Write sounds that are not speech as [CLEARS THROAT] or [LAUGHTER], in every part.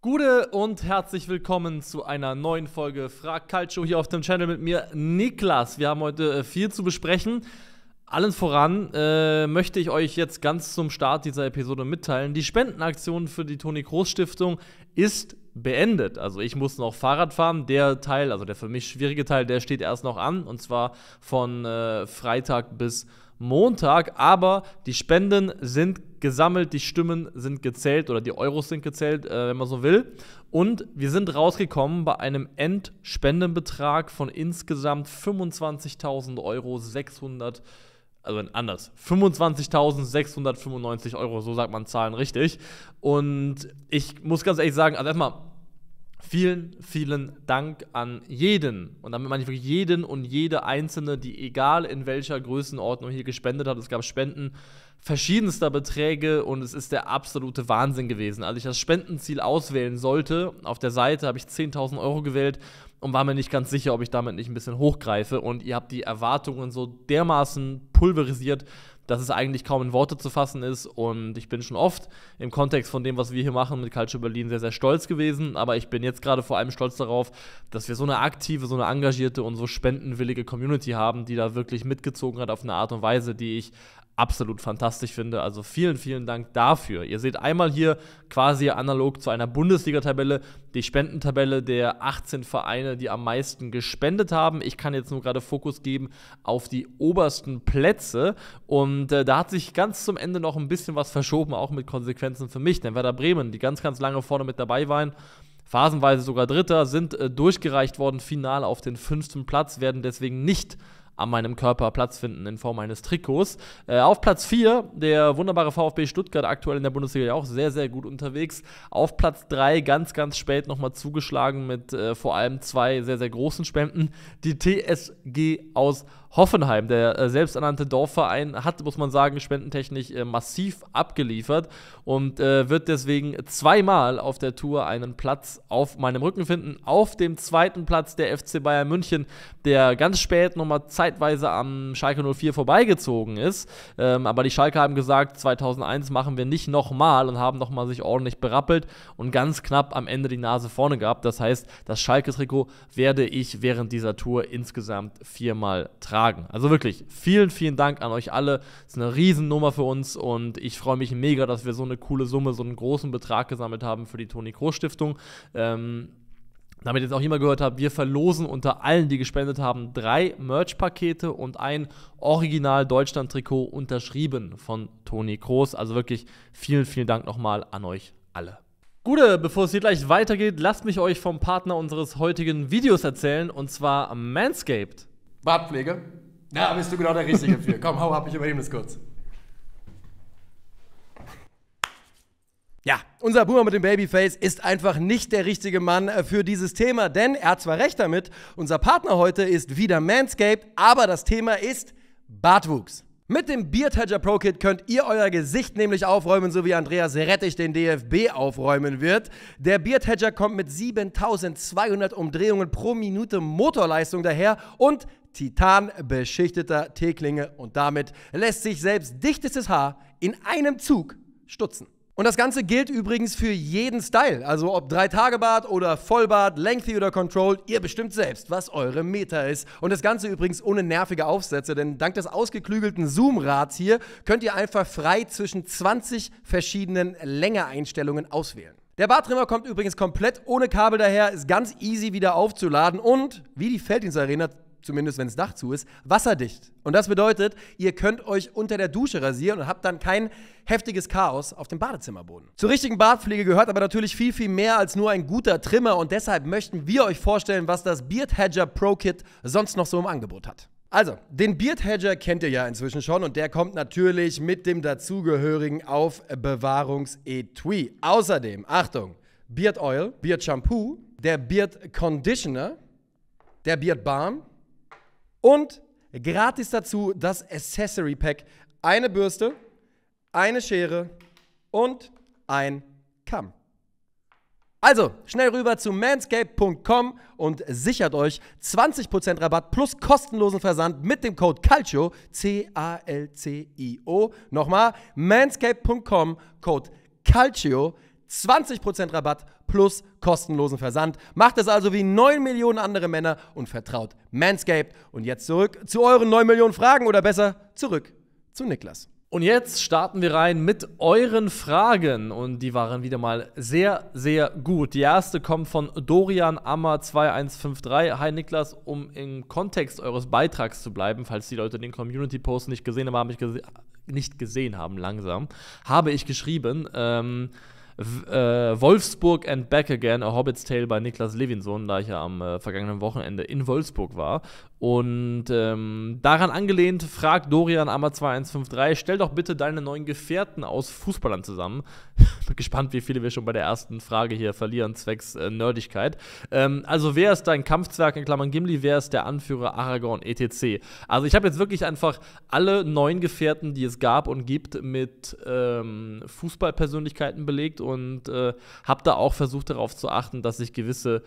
Gute und herzlich willkommen zu einer neuen Folge Frag Calcio hier auf dem Channel mit mir, Niklas. Wir haben heute äh, viel zu besprechen. Allen voran äh, möchte ich euch jetzt ganz zum Start dieser Episode mitteilen. Die Spendenaktion für die Toni Kroos Stiftung ist beendet. Also ich muss noch Fahrrad fahren. Der Teil, also der für mich schwierige Teil, der steht erst noch an. Und zwar von äh, Freitag bis Montag. Aber die Spenden sind gesammelt, die Stimmen sind gezählt oder die Euros sind gezählt, äh, wenn man so will. Und wir sind rausgekommen bei einem Endspendenbetrag von insgesamt 25.000 Euro 600 also anders, 25.695 Euro, so sagt man Zahlen richtig. Und ich muss ganz ehrlich sagen, also erstmal vielen, vielen Dank an jeden. Und damit meine ich wirklich jeden und jede Einzelne, die egal in welcher Größenordnung hier gespendet hat. Es gab Spenden verschiedenster Beträge und es ist der absolute Wahnsinn gewesen. Als ich das Spendenziel auswählen sollte, auf der Seite habe ich 10.000 Euro gewählt und war mir nicht ganz sicher, ob ich damit nicht ein bisschen hochgreife. Und ihr habt die Erwartungen so dermaßen pulverisiert, dass es eigentlich kaum in Worte zu fassen ist. Und ich bin schon oft im Kontext von dem, was wir hier machen mit Culture Berlin, sehr, sehr stolz gewesen. Aber ich bin jetzt gerade vor allem stolz darauf, dass wir so eine aktive, so eine engagierte und so spendenwillige Community haben, die da wirklich mitgezogen hat auf eine Art und Weise, die ich absolut fantastisch finde. Also vielen, vielen Dank dafür. Ihr seht einmal hier quasi analog zu einer Bundesliga-Tabelle die Spendentabelle der 18 Vereine, die am meisten gespendet haben. Ich kann jetzt nur gerade Fokus geben auf die obersten Plätze und äh, da hat sich ganz zum Ende noch ein bisschen was verschoben, auch mit Konsequenzen für mich. Denn Werder Bremen, die ganz, ganz lange vorne mit dabei waren, phasenweise sogar Dritter, sind äh, durchgereicht worden, final auf den fünften Platz, werden deswegen nicht an meinem Körper Platz finden in Form eines Trikots. Äh, auf Platz 4 der wunderbare VfB Stuttgart, aktuell in der Bundesliga ja auch sehr, sehr gut unterwegs. Auf Platz 3 ganz, ganz spät nochmal zugeschlagen mit äh, vor allem zwei sehr, sehr großen Spenden. Die TSG aus Hoffenheim, der äh, selbsternannte Dorfverein, hat, muss man sagen, spendentechnisch äh, massiv abgeliefert und äh, wird deswegen zweimal auf der Tour einen Platz auf meinem Rücken finden. Auf dem zweiten Platz der FC Bayern München, der ganz spät nochmal zeitweise am Schalke 04 vorbeigezogen ist. Ähm, aber die Schalke haben gesagt, 2001 machen wir nicht nochmal und haben nochmal sich ordentlich berappelt und ganz knapp am Ende die Nase vorne gehabt. Das heißt, das Schalke-Trikot werde ich während dieser Tour insgesamt viermal tragen tragen. Also wirklich, vielen, vielen Dank an euch alle. Das ist eine Riesennummer für uns und ich freue mich mega, dass wir so eine coole Summe, so einen großen Betrag gesammelt haben für die Toni Kroos Stiftung. Ähm, damit jetzt auch jemand gehört habt, wir verlosen unter allen, die gespendet haben, drei Merch-Pakete und ein Original Deutschland-Trikot unterschrieben von Toni Kroos. Also wirklich vielen, vielen Dank nochmal an euch alle. Gute, bevor es hier gleich weitergeht, lasst mich euch vom Partner unseres heutigen Videos erzählen und zwar Manscaped. Bartpflege? Da bist du genau der Richtige für. Komm, hau ab, ich übernehme das kurz. Ja, unser Boomer mit dem Babyface ist einfach nicht der richtige Mann äh, für dieses Thema, denn er hat zwar recht damit, unser Partner heute ist wieder Manscaped, aber das Thema ist Bartwuchs. Mit dem Beard Hedger Pro Kit könnt ihr euer Gesicht nämlich aufräumen, so wie Andreas Rettich den DFB aufräumen wird. Der Beard Hedger kommt mit 7200 Umdrehungen pro Minute Motorleistung daher und titanbeschichteter T-Klinge und damit lässt sich selbst dichtestes Haar in einem Zug stutzen. Und das Ganze gilt übrigens für jeden Style. Also ob Drei-Tage-Bart oder Vollbart, Lengthy oder Controlled, ihr bestimmt selbst, was eure Meta ist. Und das Ganze übrigens ohne nervige Aufsätze, denn dank des ausgeklügelten Zoom-Rads hier könnt ihr einfach frei zwischen 20 verschiedenen Längeeinstellungen auswählen. Der Bartrimmer kommt übrigens komplett ohne Kabel daher, ist ganz easy wieder aufzuladen und, wie die Felddienstarena zumindest wenn das Dach zu ist, wasserdicht. Und das bedeutet, ihr könnt euch unter der Dusche rasieren und habt dann kein heftiges Chaos auf dem Badezimmerboden. Zur richtigen Bartpflege gehört aber natürlich viel, viel mehr als nur ein guter Trimmer und deshalb möchten wir euch vorstellen, was das Beard Hedger Pro Kit sonst noch so im Angebot hat. Also, den Beard Hedger kennt ihr ja inzwischen schon und der kommt natürlich mit dem dazugehörigen Aufbewahrungsetui. Außerdem, Achtung, Beard Oil, Beard Shampoo, der Beard Conditioner, der Beard Balm, und gratis dazu das Accessory Pack. Eine Bürste, eine Schere und ein Kamm. Also, schnell rüber zu manscape.com und sichert euch 20% Rabatt plus kostenlosen Versand mit dem Code CALCIO, C-A-L-C-I-O. Nochmal, manscape.com, Code CALCIO, 20% Rabatt plus kostenlosen Versand. Macht es also wie 9 Millionen andere Männer und vertraut Manscaped. Und jetzt zurück zu euren 9 Millionen Fragen oder besser zurück zu Niklas. Und jetzt starten wir rein mit euren Fragen. Und die waren wieder mal sehr, sehr gut. Die erste kommt von Dorian Ammer 2153. Hi Niklas, um im Kontext eures Beitrags zu bleiben, falls die Leute den Community-Post nicht gesehen haben, habe ich gese nicht gesehen haben, langsam, habe ich geschrieben, ähm, äh, Wolfsburg and Back Again, A Hobbit's Tale bei Niklas Levinson, da ich ja am äh, vergangenen Wochenende in Wolfsburg war. Und ähm, daran angelehnt fragt Dorian Ammer 2153, stell doch bitte deine neuen Gefährten aus Fußballern zusammen. [LAUGHS] Bin gespannt, wie viele wir schon bei der ersten Frage hier verlieren, zwecks äh, Nerdigkeit. Ähm, also, wer ist dein Kampfzwerg in Klammern Gimli? Wer ist der Anführer Aragorn etc.? Also, ich habe jetzt wirklich einfach alle neun Gefährten, die es gab und gibt, mit ähm, Fußballpersönlichkeiten belegt und äh, habe da auch versucht darauf zu achten, dass sich gewisse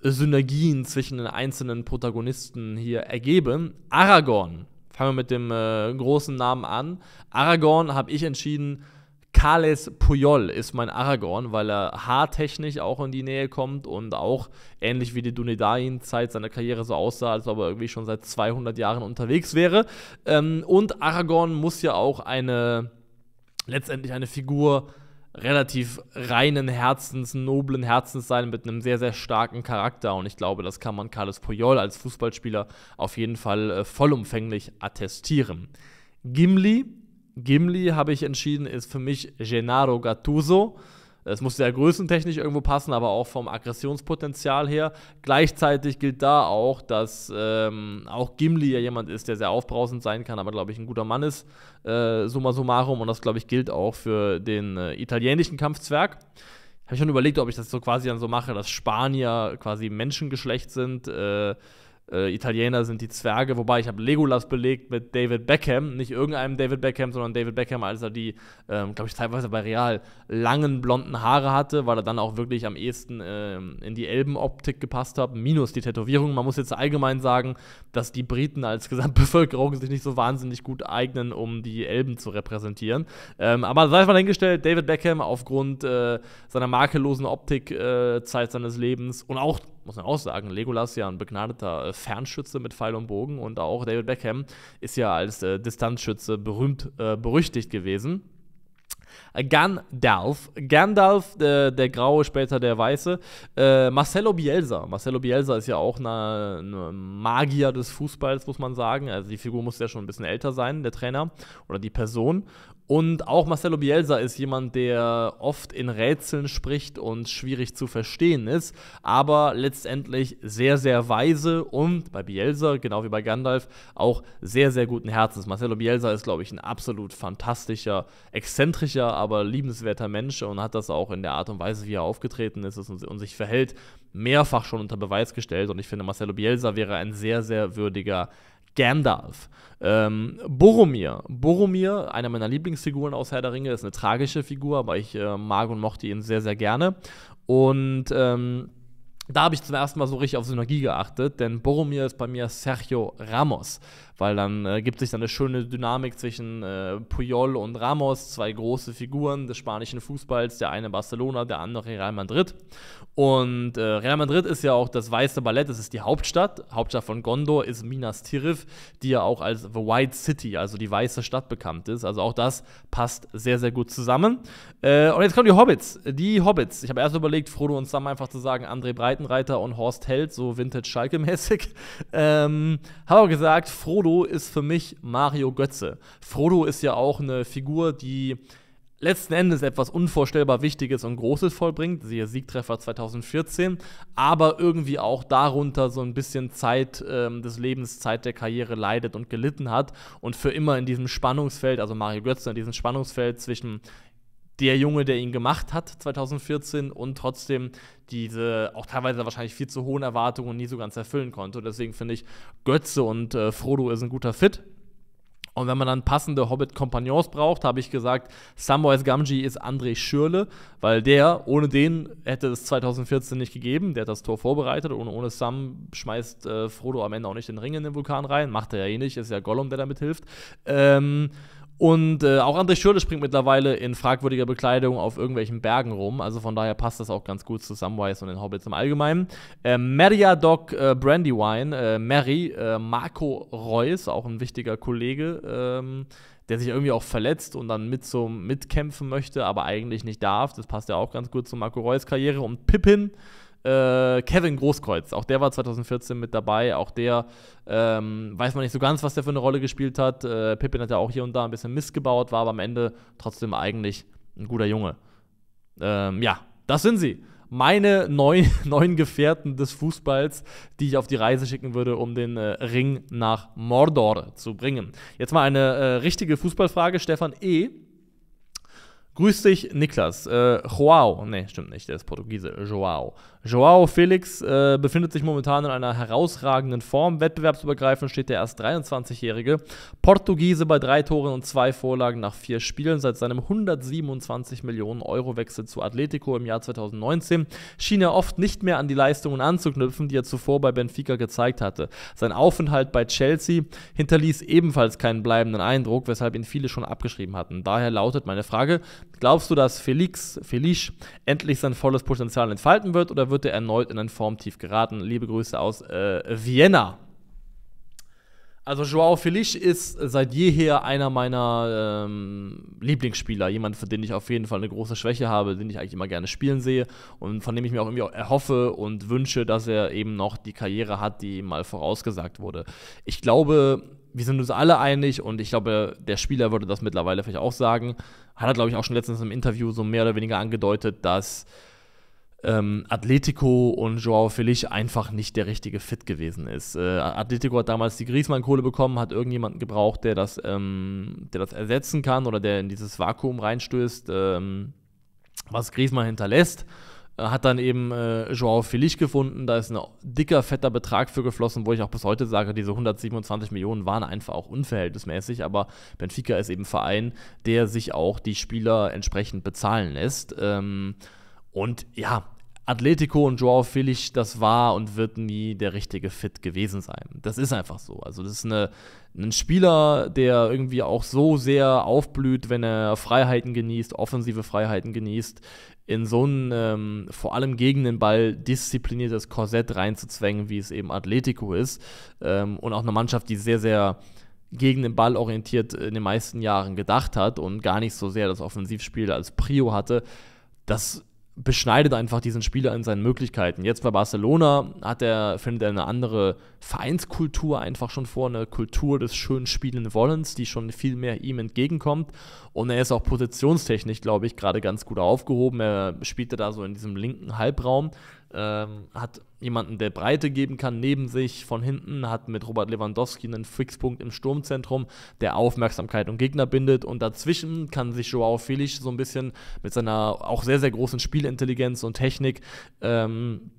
Synergien zwischen den einzelnen Protagonisten hier ergeben. Aragorn, fangen wir mit dem äh, großen Namen an. Aragorn habe ich entschieden, Kales Puyol ist mein Aragorn, weil er haartechnisch auch in die Nähe kommt und auch ähnlich wie die Dunedain-Zeit seiner Karriere so aussah, als ob er irgendwie schon seit 200 Jahren unterwegs wäre. Ähm, und Aragorn muss ja auch eine, letztendlich eine Figur relativ reinen Herzens, noblen Herzens sein mit einem sehr, sehr starken Charakter. Und ich glaube, das kann man Carlos Puyol als Fußballspieler auf jeden Fall äh, vollumfänglich attestieren. Gimli, Gimli habe ich entschieden, ist für mich Gennaro Gattuso. Es muss ja größentechnisch irgendwo passen, aber auch vom Aggressionspotenzial her. Gleichzeitig gilt da auch, dass ähm, auch Gimli ja jemand ist, der sehr aufbrausend sein kann, aber glaube ich ein guter Mann ist, äh, summa summarum. Und das glaube ich gilt auch für den äh, italienischen Kampfzwerg. Habe ich schon überlegt, ob ich das so quasi dann so mache, dass Spanier quasi Menschengeschlecht sind. Äh, äh, Italiener sind die Zwerge, wobei ich habe Legolas belegt mit David Beckham, nicht irgendeinem David Beckham, sondern David Beckham, als er die, ähm, glaube ich, teilweise bei Real langen blonden Haare hatte, weil er dann auch wirklich am ehesten ähm, in die Elbenoptik gepasst hat, minus die Tätowierung. Man muss jetzt allgemein sagen, dass die Briten als Gesamtbevölkerung sich nicht so wahnsinnig gut eignen, um die Elben zu repräsentieren. Ähm, aber sei es mal hingestellt, David Beckham aufgrund äh, seiner makellosen Optik äh, Zeit seines Lebens und auch muss man auch sagen, Legolas ja ein begnadeter äh, Fernschütze mit Pfeil und Bogen und auch David Beckham ist ja als äh, Distanzschütze berühmt, äh, berüchtigt gewesen. Äh, Gandalf, Gandalf, der, der Graue, später der Weiße. Äh, Marcelo Bielsa. Marcelo Bielsa ist ja auch eine, eine, Magier des Fußballs, muss man sagen. Also die Figur muss ja schon ein bisschen älter sein, der Trainer oder die Person. Und auch Marcelo Bielsa ist jemand, der oft in Rätseln spricht und schwierig zu verstehen ist, aber letztendlich sehr, sehr weise und bei Bielsa, genau wie bei Gandalf, auch sehr, sehr guten Herzens. Marcelo Bielsa ist, glaube ich, ein absolut fantastischer, exzentrischer, aber liebenswerter Mensch und hat das auch in der Art und Weise, wie er aufgetreten ist und sich verhält, mehrfach schon unter Beweis gestellt. Und ich finde, Marcelo Bielsa wäre ein sehr, sehr würdiger Gandalf. Ähm, Boromir. Boromir, einer meiner Lieblingsfiguren aus Herr der Ringe, ist eine tragische Figur, aber ich äh, mag und mochte ihn sehr, sehr gerne. Und ähm, da habe ich zum ersten Mal so richtig auf Synergie geachtet, denn Boromir ist bei mir Sergio Ramos, weil dann äh, gibt sich dann eine schöne Dynamik zwischen äh, Puyol und Ramos, zwei große Figuren des spanischen Fußballs, der eine Barcelona, der andere Real Madrid. Und äh, Real Madrid ist ja auch das weiße Ballett, das ist die Hauptstadt. Hauptstadt von Gondor ist Minas Tirith, die ja auch als The White City, also die weiße Stadt bekannt ist. Also auch das passt sehr, sehr gut zusammen. Äh, und jetzt kommen die Hobbits. Die Hobbits. Ich habe erst überlegt, Frodo und Sam einfach zu sagen, André Breitenreiter und Horst Held, so Vintage-Schalke-mäßig. [LAUGHS] Ähm, habe aber gesagt, Frodo ist für mich Mario Götze. Frodo ist ja auch eine Figur, die letzten Endes etwas unvorstellbar Wichtiges und Großes vollbringt, siehe Siegtreffer 2014, aber irgendwie auch darunter so ein bisschen Zeit ähm, des Lebens, Zeit der Karriere leidet und gelitten hat. Und für immer in diesem Spannungsfeld, also Mario Götze in diesem Spannungsfeld zwischen der Junge, der ihn gemacht hat 2014 und trotzdem diese auch teilweise wahrscheinlich viel zu hohen Erwartungen nie so ganz erfüllen konnte. Und deswegen finde ich, Götze und äh, Frodo ist ein guter Fit. Und wenn man dann passende Hobbit-Kompagnons braucht, habe ich gesagt, Samwise Gamgee ist André Schürle, weil der, ohne den hätte es 2014 nicht gegeben. Der hat das Tor vorbereitet und ohne Sam schmeißt äh, Frodo am Ende auch nicht den Ring in den Vulkan rein. Macht er ja eh nicht, ist ja Gollum, der damit hilft. Ähm, Und äh, auch André Schürle springt mittlerweile in fragwürdiger Bekleidung auf irgendwelchen Bergen rum. Also von daher passt das auch ganz gut zu Samwise und den Hobbits im Allgemeinen. Äh, Meriadoc äh, Brandywine, äh, Mary, äh, Marco Reus, auch ein wichtiger Kollege, ähm, der sich irgendwie auch verletzt und dann mit so mitkämpfen möchte, aber eigentlich nicht darf. Das passt ja auch ganz gut zu Marco Reus Karriere. Und Pippin, äh, Kevin Großkreuz, auch der war 2014 mit dabei. Auch der ähm, weiß man nicht so ganz, was der für eine Rolle gespielt hat. Äh, Pippin hat ja auch hier und da ein bisschen Mist gebaut, war aber am Ende trotzdem eigentlich ein guter Junge. Ähm, ja, das sind sie. Meine neun, [LAUGHS] neun Gefährten des Fußballs, die ich auf die Reise schicken würde, um den äh, Ring nach Mordor zu bringen. Jetzt mal eine äh, richtige Fußballfrage. Stefan E Grüß dich, Niklas. Äh, Joao, nee, stimmt nicht, der ist Portugiese. Joao. Joao Felix äh, befindet sich momentan in einer herausragenden Form. Wettbewerbsübergreifend steht der erst 23-Jährige. Portugiese bei drei Toren und zwei Vorlagen nach vier Spielen. Seit seinem 127 Millionen Euro Wechsel zu Atletico im Jahr 2019 schien er oft nicht mehr an die Leistungen anzuknüpfen, die er zuvor bei Benfica gezeigt hatte. Sein Aufenthalt bei Chelsea hinterließ ebenfalls keinen bleibenden Eindruck, weshalb ihn viele schon abgeschrieben hatten. Daher lautet meine Frage: Glaubst du, dass Felix, Felix endlich sein volles Potenzial entfalten wird oder wird er erneut in ein Formtief geraten? Liebe Grüße aus äh, Vienna. Also Joao Felix ist seit jeher einer meiner ähm, Lieblingsspieler, jemand, für den ich auf jeden Fall eine große Schwäche habe, den ich eigentlich immer gerne spielen sehe und von dem ich mir auch irgendwie auch erhoffe und wünsche, dass er eben noch die Karriere hat, die ihm mal vorausgesagt wurde. Ich glaube, wir sind uns alle einig und ich glaube, der Spieler würde das mittlerweile vielleicht auch sagen. Hat er, glaube ich, auch schon letztens im Interview so mehr oder weniger angedeutet, dass ähm, Atletico und Joao Felix einfach nicht der richtige Fit gewesen ist. Äh, Atletico hat damals die Griezmann-Kohle bekommen, hat irgendjemanden gebraucht, der das, ähm, der das ersetzen kann oder der in dieses Vakuum reinstößt, ähm, was Griezmann hinterlässt. Äh, hat dann eben äh, Joao Felix gefunden, da ist ein dicker, fetter Betrag für geflossen, wo ich auch bis heute sage, diese 127 Millionen waren einfach auch unverhältnismäßig, aber Benfica ist eben ein Verein, der sich auch die Spieler entsprechend bezahlen lässt. Ähm, und ja, Atletico und Joao Felix, das war und wird nie der richtige Fit gewesen sein. Das ist einfach so. Also, das ist eine, ein Spieler, der irgendwie auch so sehr aufblüht, wenn er Freiheiten genießt, offensive Freiheiten genießt, in so ein ähm, vor allem gegen den Ball diszipliniertes Korsett reinzuzwängen, wie es eben Atletico ist. Ähm, und auch eine Mannschaft, die sehr, sehr gegen den Ball orientiert in den meisten Jahren gedacht hat und gar nicht so sehr das Offensivspiel als Prio hatte. Das beschneidet einfach diesen Spieler in seinen Möglichkeiten. Jetzt bei Barcelona hat er, findet er eine andere Vereinskultur einfach schon vor, eine Kultur des schönen Spielen Wollens, die schon viel mehr ihm entgegenkommt. Und er ist auch positionstechnisch, glaube ich, gerade ganz gut aufgehoben. Er spielte da so in diesem linken Halbraum, ähm, hat jemanden, der Breite geben kann, neben sich von hinten, hat mit Robert Lewandowski einen Fixpunkt im Sturmzentrum, der Aufmerksamkeit und Gegner bindet. Und dazwischen kann sich Joao Felix so ein bisschen mit seiner auch sehr, sehr großen Spielintelligenz und Technik ähm,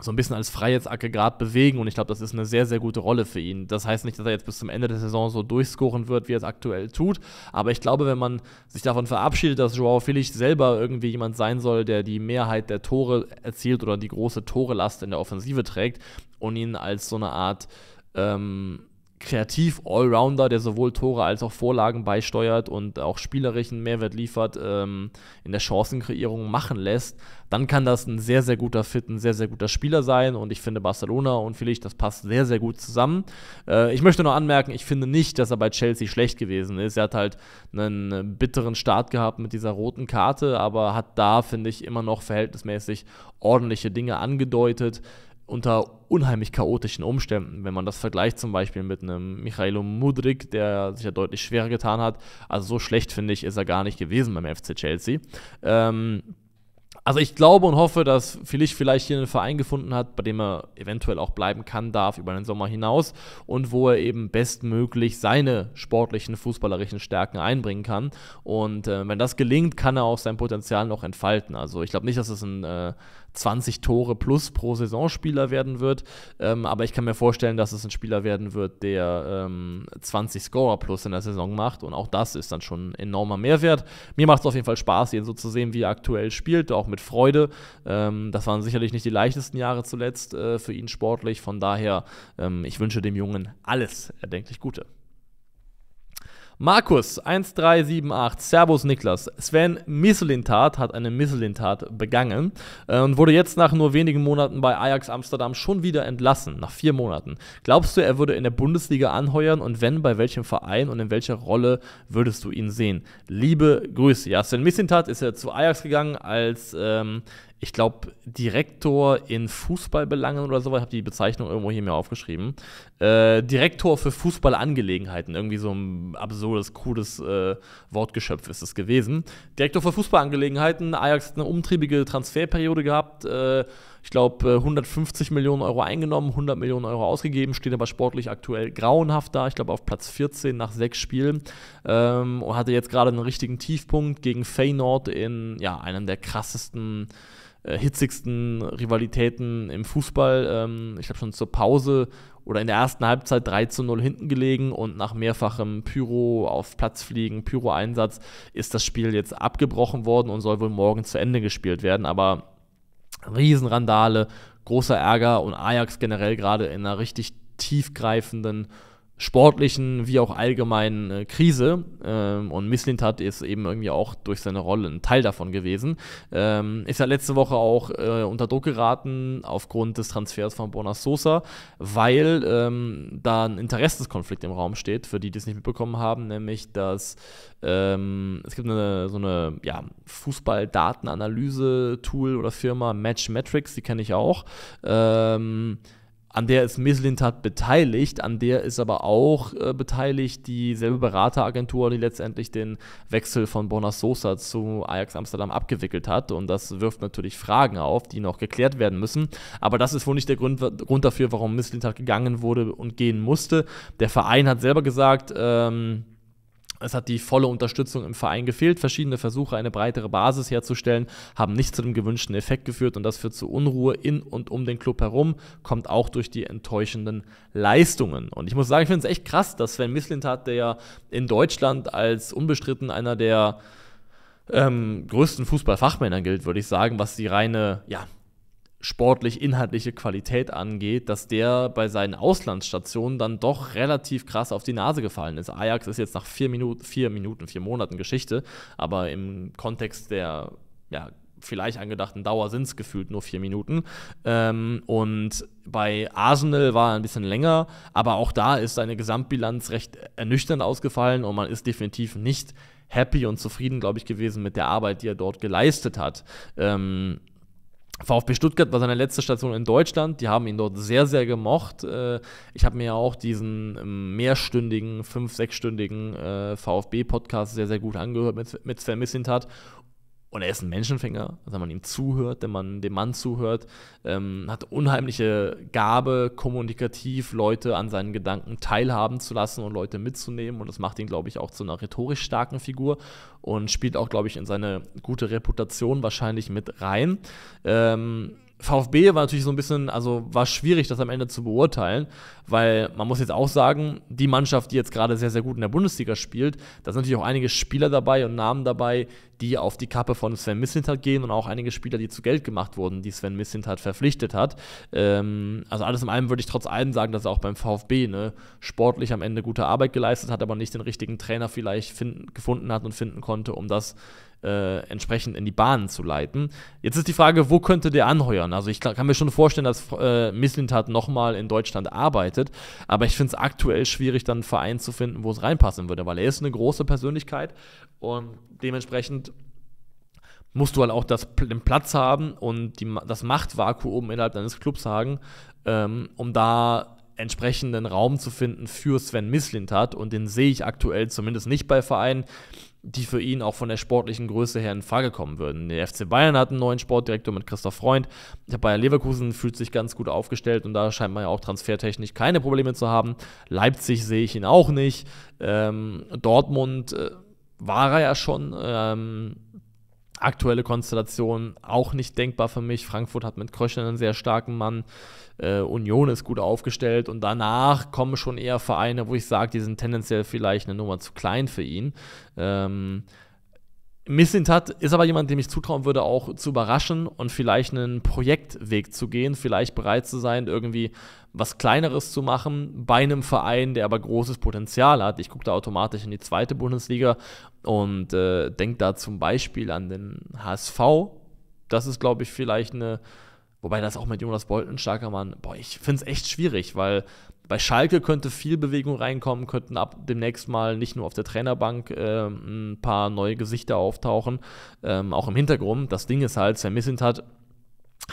so ein bisschen als Freiheitsaggregat bewegen und ich glaube, das ist eine sehr, sehr gute Rolle für ihn. Das heißt nicht, dass er jetzt bis zum Ende der Saison so durchscoren wird, wie er es aktuell tut, aber ich glaube, wenn man sich davon verabschiedet, dass Joao Felix selber irgendwie jemand sein soll, der die Mehrheit der Tore erzielt oder die große Torelast in der Offensive trägt und ihn als so eine Art ähm, kreativ Allrounder, der sowohl Tore als auch Vorlagen beisteuert und auch spielerischen Mehrwert liefert, ähm, in der Chancenkreierung machen lässt, dann kann das ein sehr, sehr guter Fit, ein sehr, sehr guter Spieler sein. Und ich finde Barcelona und vielleicht, das passt sehr, sehr gut zusammen. Äh, ich möchte noch anmerken, ich finde nicht, dass er bei Chelsea schlecht gewesen ist. Er hat halt einen bitteren Start gehabt mit dieser roten Karte, aber hat da, finde ich, immer noch verhältnismäßig ordentliche Dinge angedeutet unter unheimlich chaotischen Umständen. Wenn man das vergleicht zum Beispiel mit einem Michailo Mudrik, der sich ja deutlich schwerer getan hat. Also so schlecht, finde ich, ist er gar nicht gewesen beim FC Chelsea. Ähm, also ich glaube und hoffe, dass Felix vielleicht hier einen Verein gefunden hat, bei dem er eventuell auch bleiben kann, darf über den Sommer hinaus und wo er eben bestmöglich seine sportlichen, fußballerischen Stärken einbringen kann. Und äh, wenn das gelingt, kann er auch sein Potenzial noch entfalten. Also ich glaube nicht, dass es ein äh, 20 Tore plus pro Saisonspieler werden wird. Ähm, aber ich kann mir vorstellen, dass es ein Spieler werden wird, der ähm, 20 Scorer plus in der Saison macht. Und auch das ist dann schon ein enormer Mehrwert. Mir macht es auf jeden Fall Spaß, ihn so zu sehen, wie er aktuell spielt, auch mit Freude. Ähm, das waren sicherlich nicht die leichtesten Jahre zuletzt äh, für ihn sportlich. Von daher, ähm, ich wünsche dem Jungen alles erdenklich Gute. Markus 1378, Servus Niklas. Sven Misselintat hat eine Misselintat begangen äh, und wurde jetzt nach nur wenigen Monaten bei Ajax Amsterdam schon wieder entlassen, nach vier Monaten. Glaubst du, er würde in der Bundesliga anheuern und wenn, bei welchem Verein und in welcher Rolle würdest du ihn sehen? Liebe Grüße. Ja, Sven Misselintat ist ja zu Ajax gegangen als ähm, ich glaube, Direktor in Fußballbelangen oder so, ich habe die Bezeichnung irgendwo hier mir aufgeschrieben. Äh, Direktor für Fußballangelegenheiten, irgendwie so ein absurdes, cooles äh, Wortgeschöpf ist es gewesen. Direktor für Fußballangelegenheiten, Ajax hat eine umtriebige Transferperiode gehabt. Äh, ich glaube, 150 Millionen Euro eingenommen, 100 Millionen Euro ausgegeben, steht aber sportlich aktuell grauenhaft da. Ich glaube, auf Platz 14 nach sechs Spielen. Ähm, und hatte jetzt gerade einen richtigen Tiefpunkt gegen Feyenoord in ja, einem der krassesten äh, hitzigsten Rivalitäten im Fußball. Ähm, ich habe schon zur Pause oder in der ersten Halbzeit 3 zu 0 hinten gelegen und nach mehrfachem Pyro auf Platz fliegen, Pyro-Einsatz, ist das Spiel jetzt abgebrochen worden und soll wohl morgen zu Ende gespielt werden. Aber Riesenrandale, großer Ärger und Ajax generell gerade in einer richtig tiefgreifenden sportlichen wie auch allgemeinen äh, Krise. Ähm, und Misslintat ist eben irgendwie auch durch seine Rolle ein Teil davon gewesen. Ähm, ist ja letzte Woche auch äh, unter Druck geraten aufgrund des Transfers von Bonas Sosa, weil ähm, da ein Interessenskonflikt im Raum steht, für die, die es nicht mitbekommen haben, nämlich dass ähm, es gibt eine, so eine ja, Fußball-Datenanalyse-Tool oder Firma Matchmetrics, die kenne ich auch. Ähm, an der ist Mislintat beteiligt, an der ist aber auch äh, beteiligt dieselbe Berateragentur, die letztendlich den Wechsel von Bonas Sosa zu Ajax Amsterdam abgewickelt hat. Und das wirft natürlich Fragen auf, die noch geklärt werden müssen. Aber das ist wohl nicht der Grund, Grund dafür, warum Mislintat gegangen wurde und gehen musste. Der Verein hat selber gesagt, ähm, es hat die volle Unterstützung im Verein gefehlt. Verschiedene Versuche, eine breitere Basis herzustellen, haben nicht zu dem gewünschten Effekt geführt und das führt zu Unruhe in und um den Club herum, kommt auch durch die enttäuschenden Leistungen. Und ich muss sagen, ich finde es echt krass, dass Sven Mislintat, der ja in Deutschland als unbestritten einer der ähm, größten Fußballfachmänner gilt, würde ich sagen, was die reine ja, sportlich-inhaltliche Qualität angeht, dass der bei seinen Auslandsstationen dann doch relativ krass auf die Nase gefallen ist. Ajax ist jetzt nach vier Minuten, vier Minuten, vier Monaten Geschichte, aber im Kontext der ja, vielleicht angedachten Dauer sind es gefühlt nur vier Minuten. Ähm, und bei Arsenal war er ein bisschen länger, aber auch da ist seine Gesamtbilanz recht ernüchternd ausgefallen und man ist definitiv nicht happy und zufrieden, glaube ich, gewesen mit der Arbeit, die er dort geleistet hat. Ähm, VfB Stuttgart war seine letzte Station in Deutschland. Die haben ihn dort sehr, sehr gemocht. Äh, ich habe mir ja auch diesen ähm, mehrstündigen, fünf-, sechsstündigen äh, VfB-Podcast sehr, sehr gut angehört mit, mit Sven Missintat. Und er ist ein Menschenfänger, also wenn man ihm zuhört, wenn man dem Mann zuhört, ähm, hat unheimliche Gabe, kommunikativ Leute an seinen Gedanken teilhaben zu lassen und Leute mitzunehmen. Und das macht ihn, glaube ich, auch zu einer rhetorisch starken Figur und spielt auch, glaube ich, in seine gute Reputation wahrscheinlich mit rein. Ähm, VfB war natürlich so ein bisschen, also war schwierig, das am Ende zu beurteilen, weil man muss jetzt auch sagen, die Mannschaft, die jetzt gerade sehr, sehr gut in der Bundesliga spielt, da sind natürlich auch einige Spieler dabei und Namen dabei, die auf die Kappe von Sven Mislintat gehen und auch einige Spieler, die zu Geld gemacht wurden, die Sven Mislintat verpflichtet hat. Ähm, also alles in allem würde ich trotz allem sagen, dass er auch beim VfB ne, sportlich am Ende gute Arbeit geleistet hat, aber nicht den richtigen Trainer vielleicht finden, gefunden hat und finden konnte, um das äh, entsprechend in die Bahnen zu leiten. Jetzt ist die Frage, wo könnte der anheuern? Also ich kann mir schon vorstellen, dass äh, Mislintat nochmal in Deutschland arbeitet, aber ich finde es aktuell schwierig, dann einen Verein zu finden, wo es reinpassen würde, weil er ist eine große Persönlichkeit und dementsprechend musst du halt auch das, den Platz haben und die, das Machtvakuum innerhalb deines Clubs haben, ähm, um da entsprechenden Raum zu finden für Sven Mislintat und den sehe ich aktuell zumindest nicht bei Vereinen, die für ihn auch von der sportlichen Größe her in Frage kommen würden. Der FC Bayern hat einen neuen Sportdirektor mit Christoph Freund. Der Bayer Leverkusen fühlt sich ganz gut aufgestellt und da scheint man ja auch transfertechnisch keine Probleme zu haben. Leipzig sehe ich ihn auch nicht. Ähm, Dortmund äh, war er ja schon. Ähm, aktuelle Konstellation auch nicht denkbar für mich. Frankfurt hat mit Kröschen einen sehr starken Mann. Äh, Union ist gut aufgestellt und danach kommen schon eher Vereine, wo ich sage, die sind tendenziell vielleicht eine Nummer zu klein für ihn. Ähm, Mislintat ist aber jemand, dem ich zutrauen würde, auch zu überraschen und vielleicht einen Projektweg zu gehen, vielleicht bereit zu sein, irgendwie was Kleineres zu machen bei einem Verein, der aber großes Potenzial hat. Ich gucke da automatisch in die zweite Bundesliga und äh, denke da zum Beispiel an den HSV. Das ist, glaube ich, vielleicht eine, wobei das auch mit Jonas Bolten starker Mann, boah, ich finde es echt schwierig, weil bei Schalke könnte viel Bewegung reinkommen, könnten ab demnächst mal nicht nur auf der Trainerbank äh, ein paar neue Gesichter auftauchen, ähm, auch im Hintergrund. Das Ding ist halt, Missint hat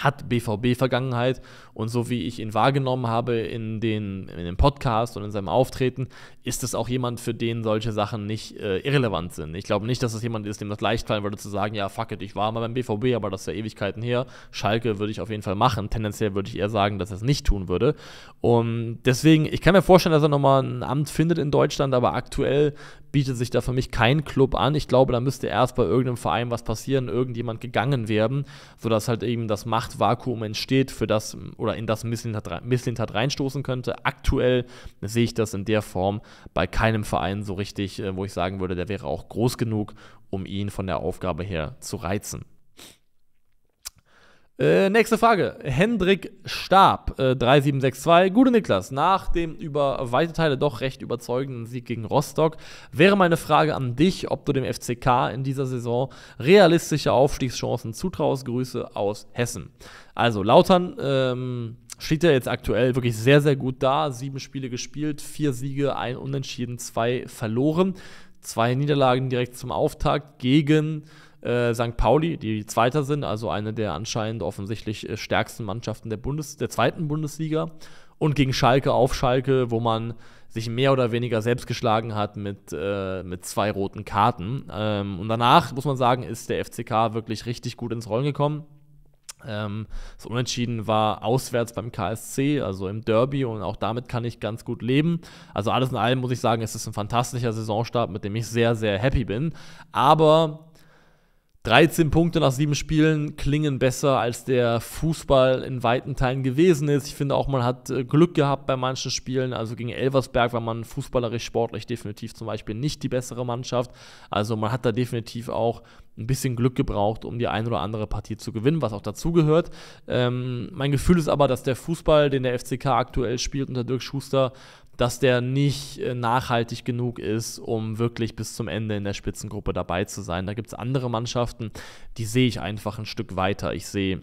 hat BVB-Vergangenheit und so wie ich ihn wahrgenommen habe in, den, in dem Podcast und in seinem Auftreten, ist es auch jemand, für den solche Sachen nicht äh, irrelevant sind. Ich glaube nicht, dass es jemand ist, dem das leicht fallen würde zu sagen, ja, fuck it, ich war mal beim BVB, aber das ist ja Ewigkeiten her. Schalke würde ich auf jeden Fall machen. Tendenziell würde ich eher sagen, dass er es nicht tun würde. Und deswegen, ich kann mir vorstellen, dass er nochmal ein Amt findet in Deutschland, aber aktuell bietet sich da für mich kein Club an. Ich glaube, da müsste erst bei irgendeinem Verein was passieren, irgendjemand gegangen werden, sodass halt eben das Machtvakuum entsteht, für das oder in das Misslintat reinstoßen könnte. Aktuell sehe ich das in der Form bei keinem Verein so richtig, äh, wo ich sagen würde, der wäre auch groß genug, um ihn von der Aufgabe her zu reizen. Äh, nächste Frage. Hendrik Stab, äh, 3762. Gute Niklas, nach dem über weite Teile doch recht überzeugenden Sieg gegen Rostock wäre meine Frage an dich, ob du dem FCK in dieser Saison realistische Aufstiegschancen zutraust. Grüße aus Hessen. Also, Lautern ähm, steht ja jetzt aktuell wirklich sehr, sehr gut da. Sieben Spiele gespielt, vier Siege, ein Unentschieden, zwei verloren. Zwei Niederlagen direkt zum Auftakt gegen äh, St. Pauli, die Zweiter sind, also eine der anscheinend offensichtlich äh, stärksten Mannschaften der, Bundes der zweiten Bundesliga. Und gegen Schalke auf Schalke, wo man sich mehr oder weniger selbst geschlagen hat mit, äh, mit zwei roten Karten. Ähm, und danach, muss man sagen, ist der FCK wirklich richtig gut ins Rollen gekommen. Ähm, das Unentschieden war auswärts beim KSC, also im Derby, und auch damit kann ich ganz gut leben. Also alles in allem muss ich sagen, es ist ein fantastischer Saisonstart, mit dem ich sehr, sehr happy bin. Aber 13 Punkte nach sieben Spielen klingen besser, als der Fußball in weiten Teilen gewesen ist. Ich finde auch, man hat äh, Glück gehabt bei manchen Spielen. Also gegen Elversberg war man fußballerisch, sportlich definitiv zum Beispiel nicht die bessere Mannschaft. Also man hat da definitiv auch ein bisschen Glück gebraucht, um die ein oder andere Partie zu gewinnen, was auch dazugehört. Ähm, mein Gefühl ist aber, dass der Fußball, den der FCK aktuell spielt unter Dirk Schuster, dass der nicht äh, nachhaltig genug ist, um wirklich bis zum Ende in der Spitzengruppe dabei zu sein. Da gibt es andere Mannschaften, die sehe ich einfach ein Stück weiter. Ich sehe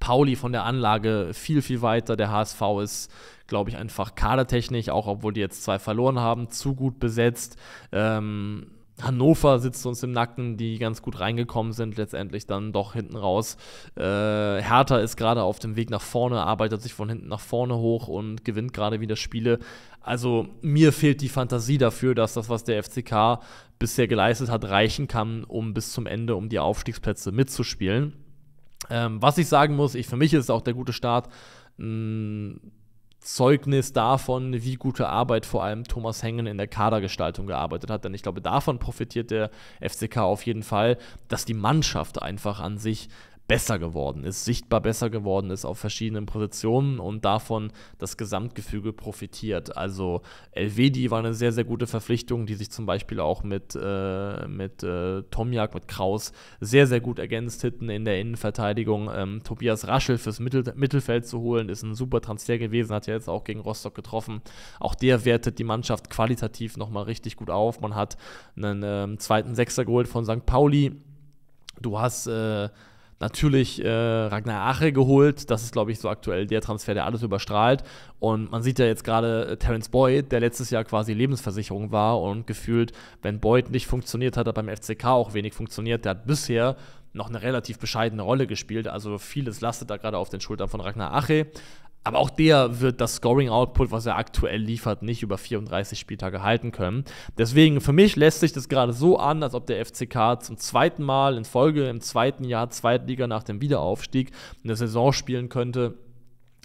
Pauli von der Anlage viel, viel weiter. Der HSV ist, glaube ich, einfach kadertechnisch, auch obwohl die jetzt zwei verloren haben, zu gut besetzt. Ähm, Hannover sitzt uns im Nacken, die ganz gut reingekommen sind, letztendlich dann doch hinten raus. Äh, Hertha ist gerade auf dem Weg nach vorne, arbeitet sich von hinten nach vorne hoch und gewinnt gerade wieder Spiele. Also mir fehlt die Fantasie dafür, dass das, was der FCK bisher geleistet hat, reichen kann, um bis zum Ende um die Aufstiegsplätze mitzuspielen. Ähm, was ich sagen muss, ich, für mich ist es auch der gute Start. Mh, Zeugnis davon, wie gute Arbeit vor allem Thomas Hengen in der Kadergestaltung gearbeitet hat. Denn ich glaube, davon profitiert der FCK auf jeden Fall, dass die Mannschaft einfach an sich besser geworden ist, sichtbar besser geworden ist auf verschiedenen Positionen und davon das Gesamtgefüge profitiert. Also Elvedi war eine sehr, sehr gute Verpflichtung, die sich zum Beispiel auch mit, äh, mit äh, Tomjak, mit Kraus sehr, sehr gut ergänzt hätten in der Innenverteidigung. Ähm, Tobias Raschel fürs Mittel Mittelfeld zu holen, ist ein super Transfer gewesen, hat ja jetzt auch gegen Rostock getroffen. Auch der wertet die Mannschaft qualitativ nochmal richtig gut auf. Man hat einen ähm, zweiten Sechser geholt von St. Pauli. Du hast äh, natürlich äh, Ragnar Ache geholt. Das ist, glaube ich, so aktuell der Transfer, der alles überstrahlt. Und man sieht ja jetzt gerade äh, Terence Boyd, der letztes Jahr quasi Lebensversicherung war und gefühlt, wenn Boyd nicht funktioniert, hat er beim FCK auch wenig funktioniert. Der hat bisher noch eine relativ bescheidene Rolle gespielt. Also vieles lastet da gerade auf den Schultern von Ragnar Ache. Aber auch der wird das Scoring-Output, was er aktuell liefert, nicht über 34 Spieltage halten können. Deswegen, für mich lässt sich das gerade so an, als ob der FCK zum zweiten Mal in Folge im zweiten Jahr Zweitliga nach dem Wiederaufstieg eine Saison spielen könnte,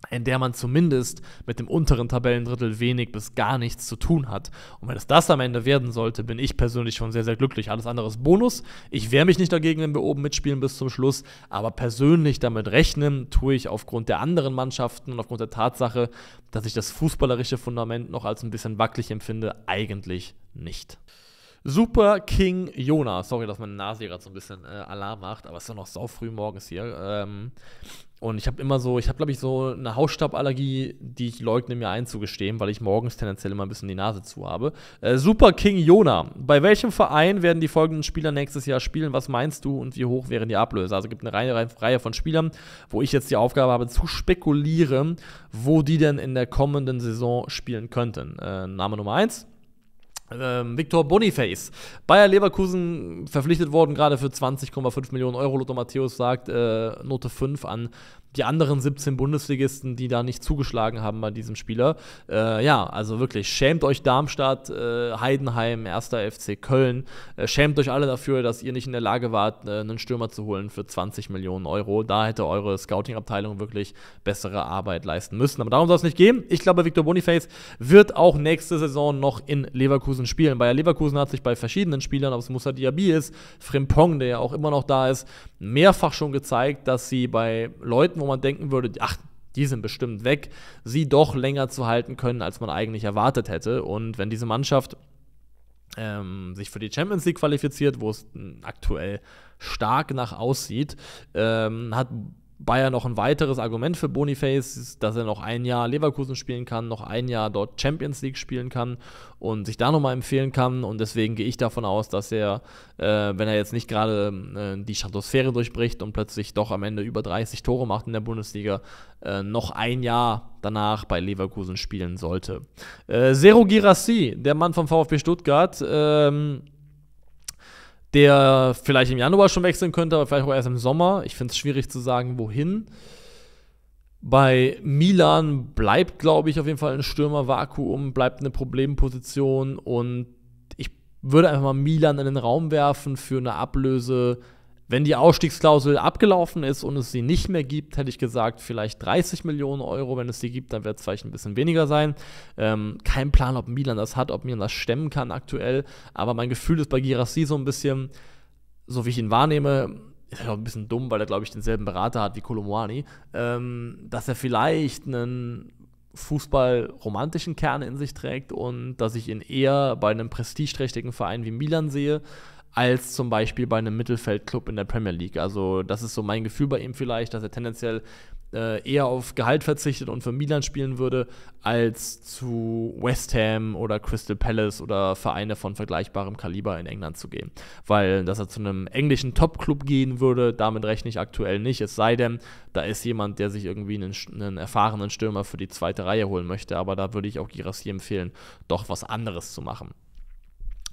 in der man zumindest mit dem unteren Tabellendrittel wenig bis gar nichts zu tun hat. Und wenn es das am Ende werden sollte, bin ich persönlich schon sehr, sehr glücklich. Alles andere ist Bonus. Ich wehre mich nicht dagegen, wenn wir oben mitspielen bis zum Schluss, aber persönlich damit rechnen tue ich aufgrund der anderen Mannschaften und aufgrund der Tatsache, dass ich das fußballerische Fundament noch als ein bisschen wackelig empfinde, eigentlich nicht. Super King Jona. Sorry, dass meine Nase gerade so ein bisschen äh, Alarm macht, aber es ist ja noch sau früh morgens hier. Ähm, und ich habe immer so, ich habe glaube ich so eine Hausstauballergie, die ich leugne mir einzugestehen, weil ich morgens tendenziell immer ein bisschen die Nase zu habe. Äh, Super King Jona. Bei welchem Verein werden die folgenden Spieler nächstes Jahr spielen? Was meinst du und wie hoch wären die Ablöse? Also es gibt eine Reihe, Reihe von Spielern, wo ich jetzt die Aufgabe habe zu spekulieren, wo die denn in der kommenden Saison spielen könnten. Äh, Name Nummer 1, ähm, Victor Boniface. Bayer Leverkusen verpflichtet worden, gerade für 20,5 Millionen Euro. Lothar Matthäus sagt äh, Note 5 an die anderen 17 Bundesligisten, die da nicht zugeschlagen haben bei diesem Spieler. Äh, ja, also wirklich, schämt euch Darmstadt, äh, Heidenheim, 1. FC Köln. Äh, schämt euch alle dafür, dass ihr nicht in der Lage wart, äh, einen Stürmer zu holen für 20 Millionen Euro. Da hätte eure Scouting-Abteilung wirklich bessere Arbeit leisten müssen. Aber darum soll es nicht gehen. Ich glaube, Victor Boniface wird auch nächste Saison noch in Leverkusen spielen. Bayer Leverkusen hat sich bei verschiedenen Spielern, ob es Moussa Diaby ist, Frimpong, der ja auch immer noch da ist, mehrfach schon gezeigt, dass sie bei Leuten, wo man denken würde, ach, die sind bestimmt weg, sie doch länger zu halten können, als man eigentlich erwartet hätte. Und wenn diese Mannschaft ähm, sich für die Champions League qualifiziert, wo es aktuell stark nach aussieht, ähm, hat Bayern noch ein weiteres Argument für Boniface, dass er noch ein Jahr Leverkusen spielen kann, noch ein Jahr dort Champions League spielen kann und sich da nochmal empfehlen kann. Und deswegen gehe ich davon aus, dass er, äh, wenn er jetzt nicht gerade äh, die Stratosphäre durchbricht und plötzlich doch am Ende über 30 Tore macht in der Bundesliga, äh, noch ein Jahr danach bei Leverkusen spielen sollte. Äh, Zero Girassi, der Mann vom VfB Stuttgart, ähm, der vielleicht im Januar schon wechseln könnte, aber vielleicht auch erst im Sommer. Ich finde es schwierig zu sagen, wohin. Bei Milan bleibt, glaube ich, auf jeden Fall ein Stürmervakuum, bleibt eine Problemposition und ich würde einfach mal Milan in den Raum werfen für eine Ablöse wenn die Ausstiegsklausel abgelaufen ist und es sie nicht mehr gibt, hätte ich gesagt, vielleicht 30 Millionen Euro. Wenn es sie gibt, dann wird es vielleicht ein bisschen weniger sein. Ähm, kein Plan, ob Milan das hat, ob Milan das stemmen kann aktuell. Aber mein Gefühl ist bei Girassi so ein bisschen, so wie ich ihn wahrnehme, ist ja auch ein bisschen dumm, weil er, glaube ich, denselben Berater hat wie Kolomwani, ähm, dass er vielleicht einen Fußball-romantischen Kern in sich trägt und dass ich ihn eher bei einem prestigeträchtigen Verein wie Milan sehe, als zum Beispiel bei einem Mittelfeldclub in der Premier League. Also das ist so mein Gefühl bei ihm vielleicht, dass er tendenziell äh, eher auf Gehalt verzichtet und für Milan spielen würde, als zu West Ham oder Crystal Palace oder Vereine von vergleichbarem Kaliber in England zu gehen. Weil, dass er zu einem englischen Top-Club gehen würde, damit rechne ich aktuell nicht. Es sei denn, da ist jemand, der sich irgendwie einen, einen erfahrenen Stürmer für die zweite Reihe holen möchte. Aber da würde ich auch Girassi empfehlen, doch was anderes zu machen.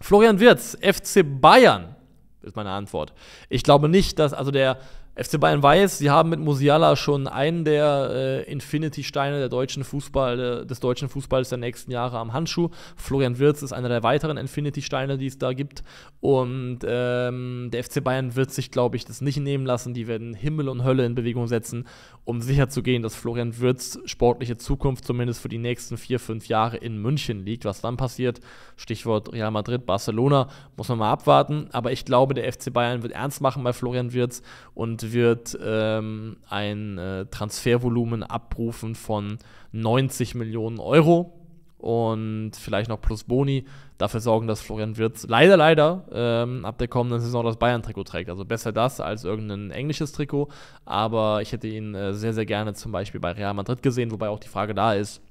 Florian Wirz, FC Bayern, ist meine Antwort. Ich glaube nicht, dass, also der FC Bayern weiß, sie haben mit Musiala schon einen der äh, Infinity-Steine der deutschen Fußball, des deutschen Fußballs der nächsten Jahre am Handschuh. Florian Wirz ist einer der weiteren Infinity-Steine, die es da gibt. Und ähm, der FC Bayern wird sich, glaube ich, das nicht nehmen lassen. Die werden Himmel und Hölle in Bewegung setzen, um sicherzugehen, dass Florian Wirz sportliche Zukunft zumindest für die nächsten vier, fünf Jahre in München liegt. Was dann passiert, Stichwort Real Madrid, Barcelona, muss man mal abwarten. Aber ich glaube, der FC Bayern wird ernst machen bei Florian Wirz und wird ähm, ein äh, Transfervolumen abrufen von 90 Millionen Euro und vielleicht noch plus Boni dafür sorgen, dass Florian Wirtz leider, leider ähm, ab der kommenden Saison das Bayern-Trikot trägt. Also besser das als irgendein englisches Trikot. Aber ich hätte ihn äh, sehr, sehr gerne zum Beispiel bei Real Madrid gesehen, wobei auch die Frage da ist,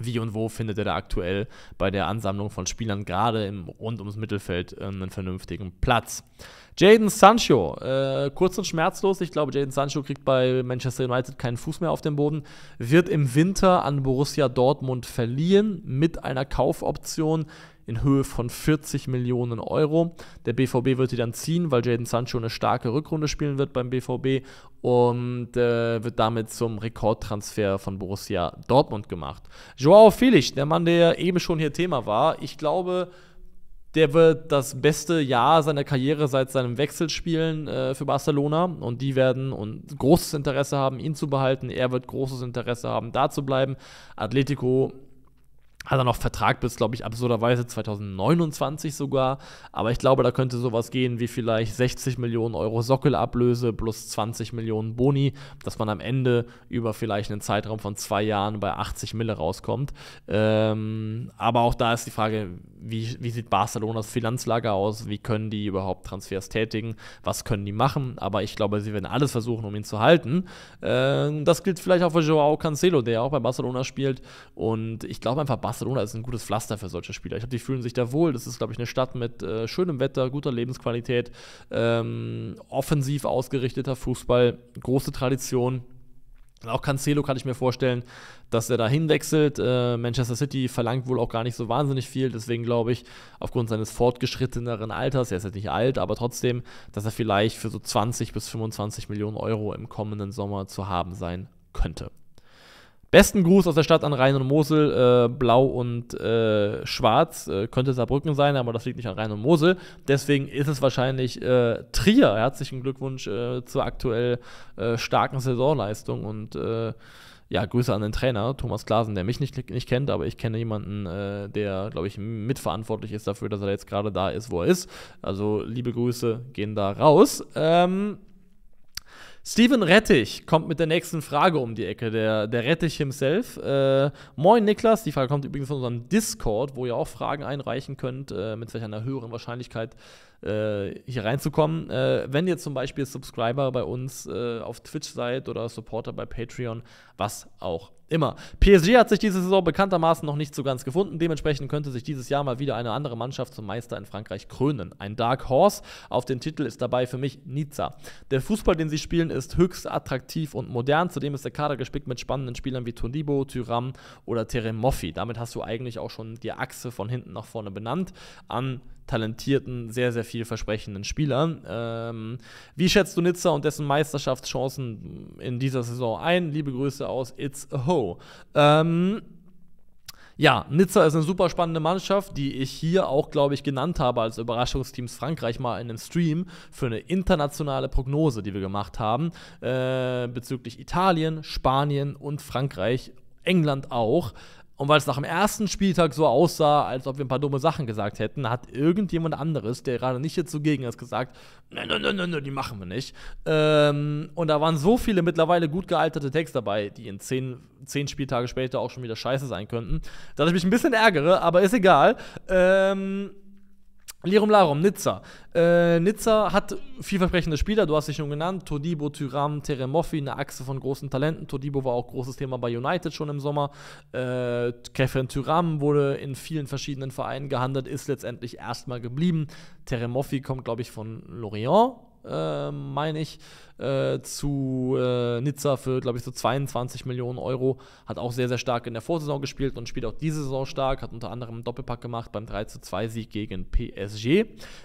wie und wo findet er da aktuell bei der Ansammlung von Spielern gerade im, rund ums Mittelfeld äh, einen vernünftigen Platz. Jaden Sancho, äh, kurz und schmerzlos. Ich glaube, Jaden Sancho kriegt bei Manchester United keinen Fuß mehr auf dem Boden. Wird im Winter an Borussia Dortmund verliehen mit einer Kaufoption in Höhe von 40 Millionen Euro. Der BVB wird die dann ziehen, weil Jaden Sancho eine starke Rückrunde spielen wird beim BVB und äh, wird damit zum Rekordtransfer von Borussia Dortmund gemacht. Joao Felix, der Mann, der eben schon hier Thema war, ich glaube, der wird das beste Jahr seiner Karriere seit seinem Wechsel spielen äh, für Barcelona und die werden und großes Interesse haben, ihn zu behalten. Er wird großes Interesse haben, da zu bleiben. Atletico hat er noch Vertrag bis, glaube ich, absurderweise 2029 sogar. Aber ich glaube, da könnte sowas gehen wie vielleicht 60 Millionen Euro Sockelablöse plus 20 Millionen Boni, dass man am Ende über vielleicht einen Zeitraum von zwei Jahren bei 80 Mille rauskommt. Ähm, aber auch da ist die Frage, wie, wie sieht Barcelonas Finanzlager aus? Wie können die überhaupt Transfers tätigen? Was können die machen? Aber ich glaube, sie werden alles versuchen, um ihn zu halten. Ähm, das gilt vielleicht auch für Joao Cancelo, der auch bei Barcelona spielt. Und ich glaube einfach, Barcelona ist ein gutes Pflaster für solche Spieler. Ich glaube, die fühlen sich da wohl. Das ist, glaube ich, eine Stadt mit äh, schönem Wetter, guter Lebensqualität, ähm, offensiv ausgerichteter Fußball, große Tradition. Auch Cancelo kann ich mir vorstellen, dass er da hinwechselt. Äh, Manchester City verlangt wohl auch gar nicht so wahnsinnig viel. Deswegen glaube ich, aufgrund seines fortgeschritteneren Alters, er ist jetzt nicht alt, aber trotzdem, dass er vielleicht für so 20 bis 25 Millionen Euro im kommenden Sommer zu haben sein könnte. Besten Gruß aus der Stadt an Rhein und Mosel, äh, blau und äh, schwarz, äh, könnte Saarbrücken sein, aber das liegt nicht an Rhein und Mosel. Deswegen ist es wahrscheinlich äh, Trier. Herzlichen Glückwunsch äh, zur aktuell äh, starken Saisonleistung und ja, Grüße an den Trainer, Thomas Klasen, der mich nicht, nicht kennt, aber ich kenne jemanden, der, glaube ich, mitverantwortlich ist dafür, dass er jetzt gerade da ist, wo er ist. Also liebe Grüße gehen da raus. Ähm, Steven Rettich kommt mit der nächsten Frage um die Ecke, der, der Rettich himself. Äh, moin Niklas, die Frage kommt übrigens von unserem Discord, wo ihr auch Fragen einreichen könnt, äh, mit welcher einer höheren Wahrscheinlichkeit äh, hier reinzukommen. Äh, wenn ihr zum Beispiel Subscriber bei uns äh, auf Twitch seid oder Supporter bei Patreon, was auch immer. PSG hat sich diese Saison bekanntermaßen noch nicht so ganz gefunden. Dementsprechend könnte sich dieses Jahr mal wieder eine andere Mannschaft zum Meister in Frankreich krönen. Ein Dark Horse auf den Titel ist dabei für mich Nizza. Der Fußball, den sie spielen, ist höchst attraktiv und modern. Zudem ist der Kader gespickt mit spannenden Spielern wie Tonibo, Tyram oder Teremoffi. Damit hast du eigentlich auch schon die Achse von hinten nach vorne benannt. An talentierten, sehr, sehr vielversprechenden Spielern. Ähm, wie schätzt du Nizza und dessen Meisterschaftschancen in dieser Saison ein? Liebe Grüße aus It's a Ho. Ähm, ja, Nizza ist eine super spannende Mannschaft, die ich hier auch, glaube ich, genannt habe als Überraschungsteams Frankreich mal in einem Stream für eine internationale Prognose, die wir gemacht haben, äh, bezüglich Italien, Spanien und Frankreich, England auch. Und weil es nach dem ersten Spieltag so aussah, als ob wir ein paar dumme Sachen gesagt hätten, hat irgendjemand anderes, der gerade nicht jetzt zugegen ist, gesagt, nein, nein, nein, nein, die machen wir nicht. Ähm, und da waren so viele mittlerweile gut gealterte Texte dabei, die in zehn, zehn Spieltage später auch schon wieder scheiße sein könnten, dass ich mich ein bisschen ärgere, aber ist egal. Ähm, Lirum Larum, Nizza. Äh, Nizza hat vielversprechende Spieler, du hast sie schon genannt. Todibo, Tyram, Teremoffi, eine Achse von großen Talenten. Todibo war auch großes Thema bei United schon im Sommer. Äh, Kefren Tyram wurde in vielen verschiedenen Vereinen gehandelt, ist letztendlich erstmal geblieben. Teremoffi kommt, glaube ich, von Lorient, äh, meine ich, äh, zu äh, Nizza für, glaube ich, so 22 Millionen Euro. Hat auch sehr, sehr stark in der Vorsaison gespielt und spielt auch diese Saison stark. Hat unter anderem einen Doppelpack gemacht beim 3 Sieg gegen PSG.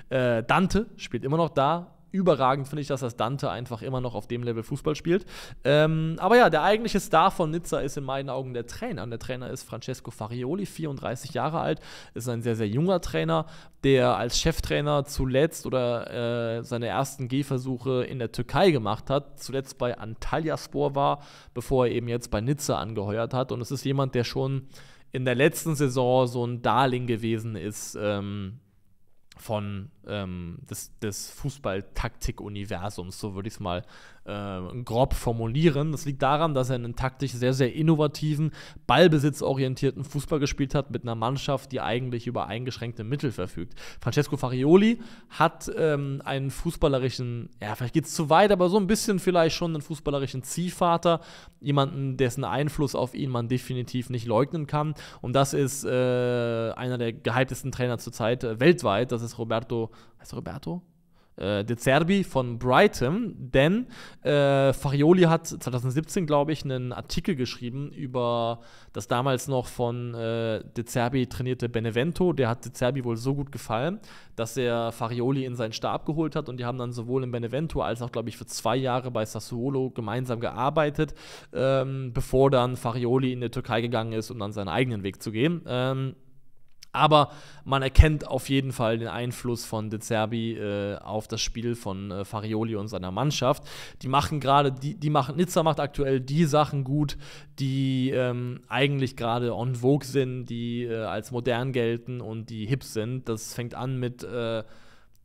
Äh, Dante spielt immer noch da, überragend finde ich, dass das Dante einfach immer noch auf dem Level Fußball spielt. Ähm, aber ja, der eigentliche Star von Nizza ist in meinen Augen der Trainer. Und der Trainer ist Francesco Farioli, 34 Jahre alt, ist ein sehr, sehr junger Trainer, der als Cheftrainer zuletzt oder äh, seine ersten Gehversuche in der Türkei gemacht hat, zuletzt bei Antalyaspor war, bevor er eben jetzt bei Nizza angeheuert hat. Und es ist jemand, der schon in der letzten Saison so ein Darling gewesen ist. Ähm, von ähm, des, des Fußball-Taktik-Universums, so würde ich es mal äh, grob formulieren. Das liegt daran, dass er einen taktisch sehr, sehr innovativen, ballbesitzorientierten Fußball gespielt hat mit einer Mannschaft, die eigentlich über eingeschränkte Mittel verfügt. Francesco Farioli hat ähm, einen fußballerischen, ja, vielleicht geht es zu weit, aber so ein bisschen vielleicht schon einen fußballerischen Ziehvater, jemanden, dessen Einfluss auf ihn man definitiv nicht leugnen kann. Und das ist äh, einer der gehyptesten Trainer zurzeit äh, weltweit. Das ist Roberto, heißt Roberto? äh, De Zerbi von Brighton, denn äh, Farioli hat 2017, glaube ich, einen Artikel geschrieben über das damals noch von äh, De Zerbi trainierte Benevento. Der hat De Zerbi wohl so gut gefallen, dass er Farioli in seinen Stab geholt hat und die haben dann sowohl in Benevento als auch, glaube ich, für zwei Jahre bei Sassuolo gemeinsam gearbeitet, ähm, bevor dann Farioli in die Türkei gegangen ist, um dann seinen eigenen Weg zu gehen. Ähm, Aber man erkennt auf jeden Fall den Einfluss von De Zerbi äh, auf das Spiel von äh, Farioli und seiner Mannschaft. Die machen gerade, die, die machen, Nizza macht aktuell die Sachen gut, die ähm, eigentlich gerade on vogue sind, die äh, als modern gelten und die hip sind. Das fängt an mit äh,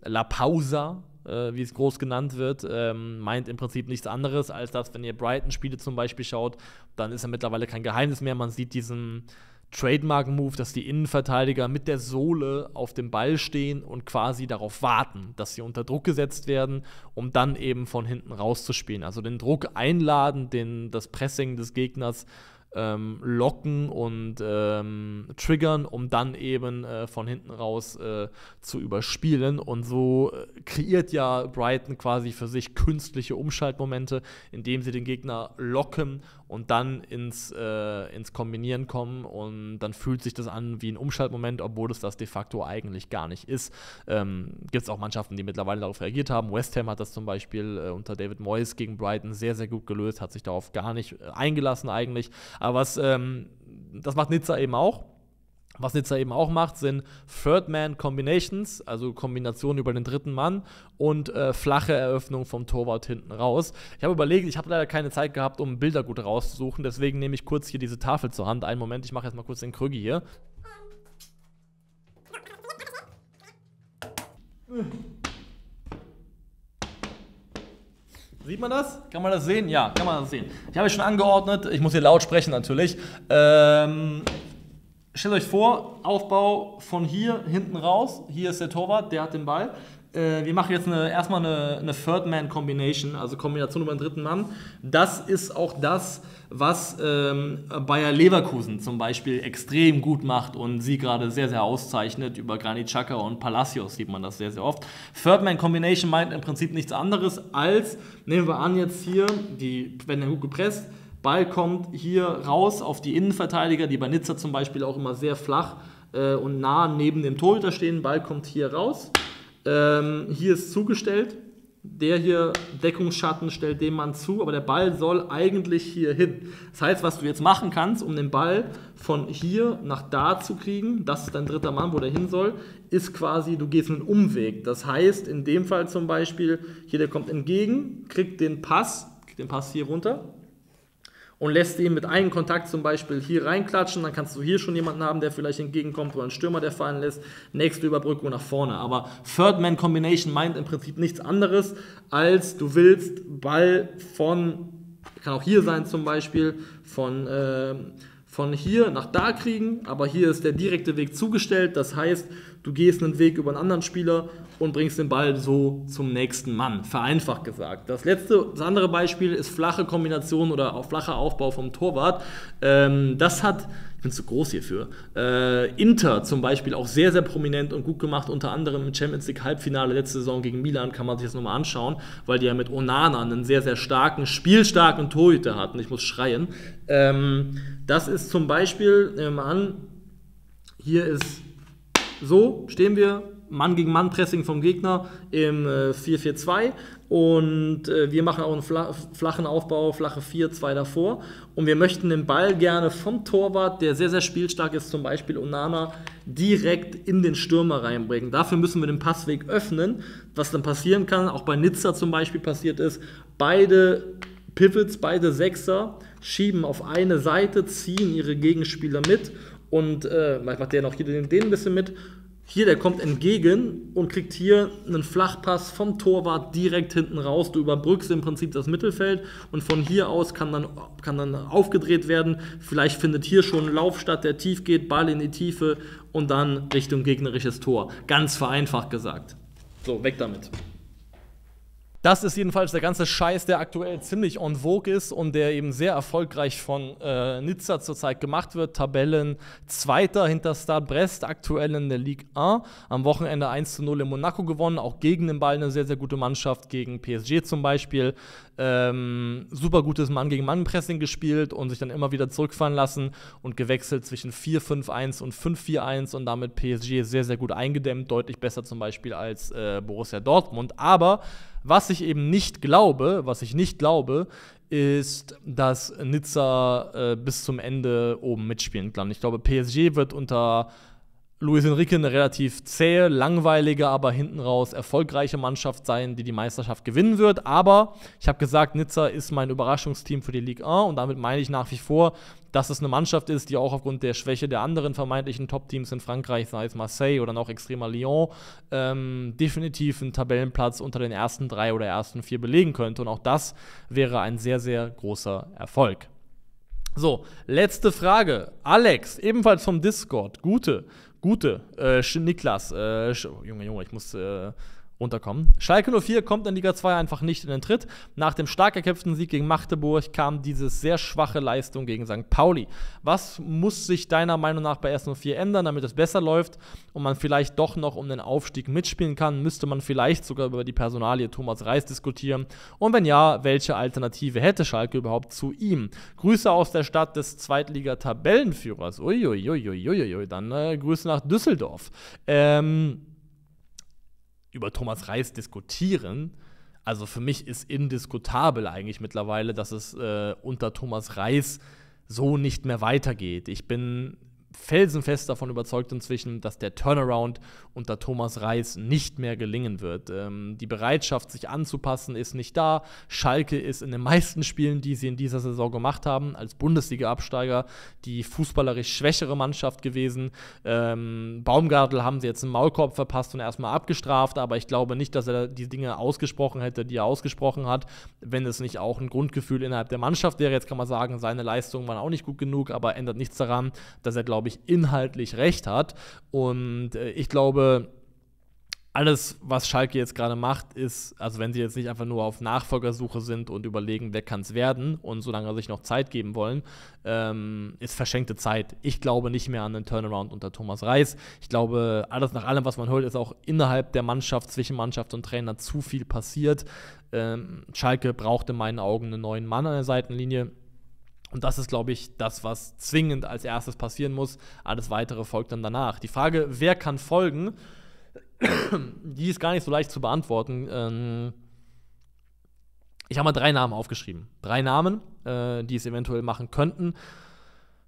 La Pausa, äh, wie es groß genannt wird, ähm, meint im Prinzip nichts anderes, als dass, wenn ihr Brighton-Spiele zum Beispiel schaut, dann ist ja mittlerweile kein Geheimnis mehr. Man sieht diesen Trademark-Move, dass die Innenverteidiger mit der Sohle auf dem Ball stehen und quasi darauf warten, dass sie unter Druck gesetzt werden, um dann eben von hinten rauszuspielen. Also den Druck einladen, den, das Pressing des Gegners ähm, locken und ähm, triggern, um dann eben äh, von hinten raus äh, zu überspielen. Und so äh, kreiert ja Brighton quasi für sich künstliche Umschaltmomente, indem sie den Gegner locken und dann ins, äh, ins Kombinieren kommen. Und dann fühlt sich das an wie ein Umschaltmoment, obwohl es das de facto eigentlich gar nicht ist. Ähm, Gibt es auch Mannschaften, die mittlerweile darauf reagiert haben. West Ham hat das zum Beispiel äh, unter David Moyes gegen Brighton sehr, sehr gut gelöst, hat sich darauf gar nicht äh, eingelassen eigentlich. Aber was, ähm, das macht Nizza eben auch. Was Nizza eben auch macht, sind Third-Man-Combinations, also Kombinationen über den dritten Mann und äh, flache Eröffnung vom Torwart hinten raus. Ich habe überlegt, ich habe leider keine Zeit gehabt, um Bilder gut rauszusuchen, deswegen nehme ich kurz hier diese Tafel zur Hand. Einen Moment, ich mache jetzt mal kurz den Krügi hier. Sieht man das? Kann man das sehen? Ja, kann man das sehen. Ich habe es schon angeordnet. Ich muss hier laut sprechen natürlich. Ähm, stellt euch vor, Aufbau von hier hinten raus. Hier ist der Torwart, der hat den Ball. Äh, wir machen jetzt eine, erstmal eine, eine Third-Man-Combination, also Kombination über den dritten Mann. Das ist auch das, was ähm, Bayer Leverkusen zum Beispiel extrem gut macht und sie gerade sehr, sehr auszeichnet. Über Granit Xhaka und Palacios sieht man das sehr, sehr oft. Third-Man-Combination meint im Prinzip nichts anderes als, nehmen wir an jetzt hier, die werden dann gut gepresst, Ball kommt hier raus auf die Innenverteidiger, die bei Nizza zum Beispiel auch immer sehr flach äh, und nah neben dem Torhüter stehen. Ball kommt hier raus. Ähm, hier ist zugestellt. Der hier Deckungsschatten stellt dem Mann zu, aber der Ball soll eigentlich hier hin. Das heißt, was du jetzt machen kannst, um den Ball von hier nach da zu kriegen, das ist dein dritter Mann, wo der hin soll, ist quasi, du gehst einen Umweg. Das heißt, in dem Fall zum Beispiel, hier der kommt entgegen, kriegt den Pass, kriegt den Pass hier runter, und lässt ihn mit einem Kontakt zum Beispiel hier reinklatschen, dann kannst du hier schon jemanden haben, der vielleicht entgegenkommt oder einen Stürmer, der fallen lässt, nächste Überbrückung nach vorne. Aber Third-Man-Combination meint im Prinzip nichts anderes, als du willst Ball von, kann auch hier sein zum Beispiel, von, äh, von hier nach da kriegen, aber hier ist der direkte Weg zugestellt, das heißt, du gehst einen Weg über einen anderen Spieler und bringst den Ball so zum nächsten Mann. Vereinfacht gesagt. Das letzte, das andere Beispiel ist flache Kombination oder auch flacher Aufbau vom Torwart. Ähm, das hat, bin zu groß hierfür, äh, Inter zum Beispiel auch sehr, sehr prominent und gut gemacht, unter anderem im Champions League Halbfinale letzte Saison gegen Milan, kann man sich das nochmal anschauen, weil die ja mit Onana einen sehr, sehr starken, spielstarken Torhüter hatten. Ich muss schreien. Ähm, das ist zum Beispiel, nehmen wir mal an, hier ist so, stehen wir, Mann gegen Mann Pressing vom Gegner im äh, 4-4-2 und äh, wir machen auch einen fla flachen Aufbau, flache 4-2 davor und wir möchten den Ball gerne vom Torwart, der sehr, sehr spielstark ist, zum Beispiel Onana, direkt in den Stürmer reinbringen. Dafür müssen wir den Passweg öffnen. Was dann passieren kann, auch bei Nizza zum Beispiel passiert ist, beide Pivots, beide Sechser schieben auf eine Seite, ziehen ihre Gegenspieler mit und äh, macht der noch hier den, den ein bisschen mit hier, der kommt entgegen und kriegt hier einen Flachpass vom Torwart direkt hinten raus. Du überbrückst im Prinzip das Mittelfeld und von hier aus kann dann, kann dann aufgedreht werden. Vielleicht findet hier schon ein Lauf statt, der tief geht, Ball in die Tiefe und dann Richtung gegnerisches Tor. Ganz vereinfacht gesagt. So, weg damit. Das ist jedenfalls der ganze Scheiß, der aktuell ziemlich en vogue ist und der eben sehr erfolgreich von äh, Nizza zurzeit gemacht wird. Tabellen Zweiter hinter Stade Brest, aktuell in der Ligue 1. Am Wochenende 1 zu 0 in Monaco gewonnen, auch gegen den Ball eine sehr, sehr gute Mannschaft, gegen PSG zum Beispiel. Ähm, super gutes Mann gegen Mann-Pressing gespielt und sich dann immer wieder zurückfallen lassen und gewechselt zwischen 4-5-1 und 5-4-1 und damit PSG sehr, sehr gut eingedämmt, deutlich besser zum Beispiel als äh, Borussia Dortmund. Aber was ich eben nicht glaube, was ich nicht glaube, ist, dass Nizza äh, bis zum Ende oben mitspielen kann. Ich glaube, PSG wird unter Luis Enrique eine relativ zähe, langweilige, aber hinten raus erfolgreiche Mannschaft sein, die die Meisterschaft gewinnen wird. Aber ich habe gesagt, Nizza ist mein Überraschungsteam für die Ligue 1 und damit meine ich nach wie vor, dass es eine Mannschaft ist, die auch aufgrund der Schwäche der anderen vermeintlichen Top-Teams in Frankreich, sei es Marseille oder noch extremer Lyon, ähm, definitiv einen Tabellenplatz unter den ersten drei oder ersten vier belegen könnte. Und auch das wäre ein sehr, sehr großer Erfolg. So, letzte Frage. Alex, ebenfalls vom Discord. Gute. Gute, äh, Niklas, äh, Junge, Junge, ich muss äh, runterkommen. Schalke 04 kommt in Liga 2 einfach nicht in den Tritt. Nach dem stark erkämpften Sieg gegen Magdeburg kam diese sehr schwache Leistung gegen St. Pauli. Was muss sich deiner Meinung nach bei S04 ändern, damit es besser läuft und man vielleicht doch noch um den Aufstieg mitspielen kann? Müsste man vielleicht sogar über die Personalie Thomas Reis diskutieren? Und wenn ja, welche Alternative hätte Schalke überhaupt zu ihm? Grüße aus der Stadt des Zweitliga-Tabellenführers. Uiuiuiuiui, dann äh, Grüße nach Düsseldorf. Ähm, über Thomas Reis diskutieren. Also für mich ist indiskutabel eigentlich mittlerweile, dass es äh, unter Thomas Reis so nicht mehr weitergeht. Ich bin felsenfest davon überzeugt inzwischen, dass der Turnaround unter Thomas Reis nicht mehr gelingen wird. Ähm, die Bereitschaft, sich anzupassen, ist nicht da. Schalke ist in den meisten Spielen, die sie in dieser Saison gemacht haben, als Bundesliga-Absteiger die fußballerisch schwächere Mannschaft gewesen. Ähm, Baumgartel haben sie jetzt einen Maulkorb verpasst und erstmal abgestraft, aber ich glaube nicht, dass er die Dinge ausgesprochen hätte, die er ausgesprochen hat, wenn es nicht auch ein Grundgefühl innerhalb der Mannschaft wäre. Jetzt kann man sagen, seine Leistungen waren auch nicht gut genug, aber ändert nichts daran, dass er, glaube ich, inhaltlich recht hat. Und äh, ich glaube, alles, was Schalke jetzt gerade macht, ist, also wenn sie jetzt nicht einfach nur auf Nachfolgersuche sind und überlegen, wer kann es werden und solange sich noch Zeit geben wollen, ähm, ist verschenkte Zeit. Ich glaube nicht mehr an den Turnaround unter Thomas Reis. Ich glaube, alles nach allem, was man hört, ist auch innerhalb der Mannschaft, zwischen Mannschaft und Trainer zu viel passiert. Ähm, Schalke braucht in meinen Augen einen neuen Mann an der Seitenlinie. Und das ist, glaube ich, das, was zwingend als erstes passieren muss. Alles weitere folgt dann danach. Die Frage, wer kann folgen, [CLEARS THROAT] die ist gar nicht so leicht zu beantworten. Ähm ich habe mal drei Namen aufgeschrieben. Drei Namen, äh, die es eventuell machen könnten.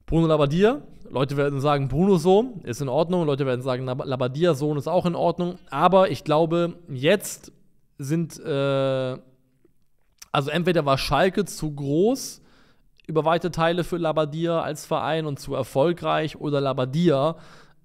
Bruno Labbadia. Leute werden sagen, Bruno Sohn ist in Ordnung. Leute werden sagen, Labbadia Sohn ist auch in Ordnung. Aber ich glaube, jetzt sind, äh, also entweder war Schalke zu groß über weite Teile für Labadia als Verein und zu erfolgreich oder Labadia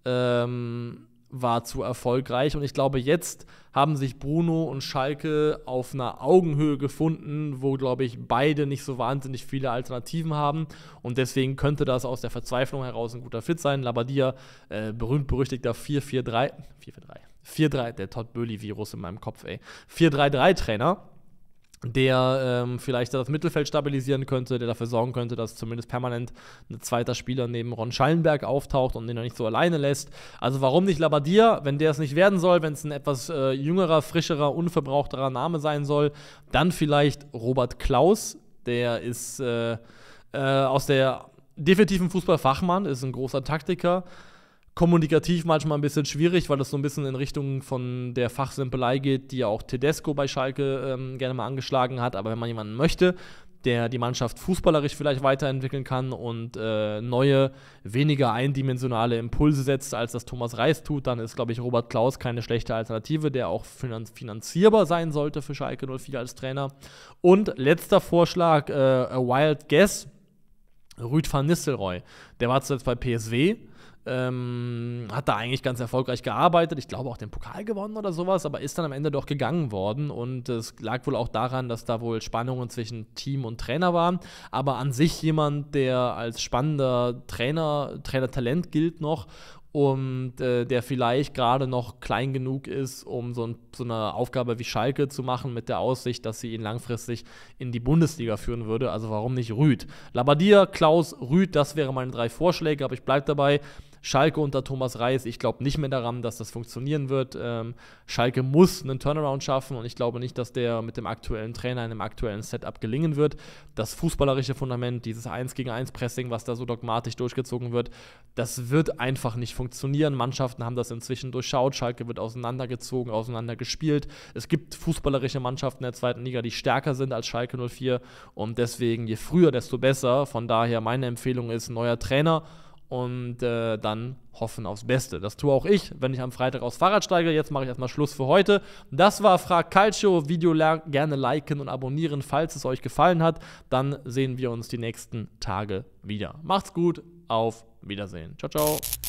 ähm, war zu erfolgreich. Und ich glaube, jetzt haben sich Bruno und Schalke auf einer Augenhöhe gefunden, wo, glaube ich, beide nicht so wahnsinnig viele Alternativen haben. Und deswegen könnte das aus der Verzweiflung heraus ein guter Fit sein. Labadia, äh, berühmt-berüchtigter 4-4-3, 4-4-3, 4-3, der Todd Böhli-Virus in meinem Kopf, ey. 4-3-3-Trainer der ähm, vielleicht das Mittelfeld stabilisieren könnte, der dafür sorgen könnte, dass zumindest permanent ein zweiter Spieler neben Ron Schallenberg auftaucht und den er nicht so alleine lässt. Also warum nicht Labadia, wenn der es nicht werden soll, wenn es ein etwas äh, jüngerer, frischerer, unverbrauchterer Name sein soll, dann vielleicht Robert Klaus, der ist äh, äh, aus der definitiven Fußballfachmann, ist ein großer Taktiker, kommunikativ manchmal ein bisschen schwierig, weil das so ein bisschen in Richtung von der Fachsimpelei geht, die ja auch Tedesco bei Schalke ähm, gerne mal angeschlagen hat. Aber wenn man jemanden möchte, der die Mannschaft fußballerisch vielleicht weiterentwickeln kann und äh, neue, weniger eindimensionale Impulse setzt, als das Thomas Reis tut, dann ist, glaube ich, Robert Klaus keine schlechte Alternative, der auch finanzierbar sein sollte für Schalke 04 als Trainer. Und letzter Vorschlag, äh, a Wild Guess, Rüd van Nistelrooy. Der war zuletzt bei PSW ähm, hat da eigentlich ganz erfolgreich gearbeitet. Ich glaube auch den Pokal gewonnen oder sowas, aber ist dann am Ende doch gegangen worden. Und es lag wohl auch daran, dass da wohl Spannungen zwischen Team und Trainer waren. Aber an sich jemand, der als spannender Trainer, Trainertalent gilt noch und äh, der vielleicht gerade noch klein genug ist, um so, ein, so, eine Aufgabe wie Schalke zu machen, mit der Aussicht, dass sie ihn langfristig in die Bundesliga führen würde. Also warum nicht Rüd? Labadia, Klaus, Rüd, das wären meine drei Vorschläge, aber ich bleibe dabei. Schalke unter Thomas Reis, ich glaube nicht mehr daran, dass das funktionieren wird. Ähm, Schalke muss einen Turnaround schaffen und ich glaube nicht, dass der mit dem aktuellen Trainer in dem aktuellen Setup gelingen wird. Das fußballerische Fundament, dieses 1 gegen 1 Pressing, was da so dogmatisch durchgezogen wird, das wird einfach nicht funktionieren. Mannschaften haben das inzwischen durchschaut. Schalke wird auseinandergezogen, auseinandergespielt. Es gibt fußballerische Mannschaften der zweiten Liga, die stärker sind als Schalke 04 und deswegen je früher, desto besser. Von daher meine Empfehlung ist neuer Trainer und äh, dann hoffen aufs Beste. Das tue auch ich, wenn ich am Freitag aufs Fahrrad steige. Jetzt mache ich erstmal Schluss für heute. Das war Frag Calcio. Video gerne liken und abonnieren, falls es euch gefallen hat. Dann sehen wir uns die nächsten Tage wieder. Macht's gut, auf Wiedersehen. Ciao, ciao.